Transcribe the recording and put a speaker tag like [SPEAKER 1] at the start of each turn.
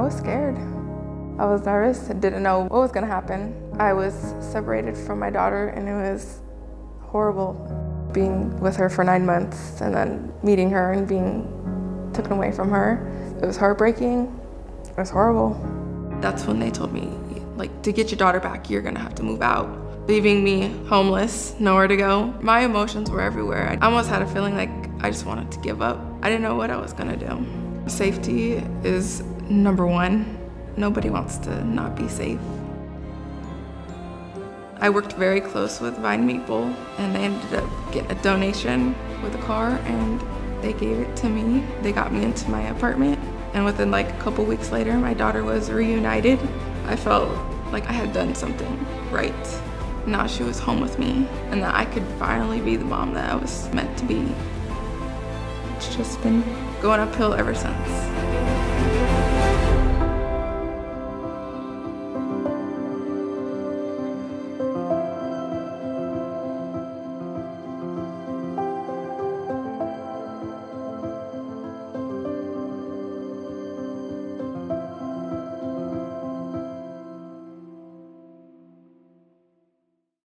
[SPEAKER 1] was scared. I was nervous and didn't know what was gonna happen. I was separated from my daughter and it was horrible being with her for nine months and then meeting her and being taken away from her. It was heartbreaking. It was horrible.
[SPEAKER 2] That's when they told me, like, to get your daughter back, you're gonna have to move out. Leaving me homeless, nowhere to go. My emotions were everywhere. I almost had a feeling like I just wanted to give up. I didn't know what I was gonna do. Safety is number one. Nobody wants to not be safe. I worked very close with Vine Maple and they ended up getting a donation with a car and they gave it to me. They got me into my apartment and within like a couple weeks later, my daughter was reunited. I felt like I had done something right. Now she was home with me and that I could finally be the mom that I was meant to be. It's just been going uphill ever since.